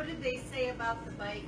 What did they say about the bike?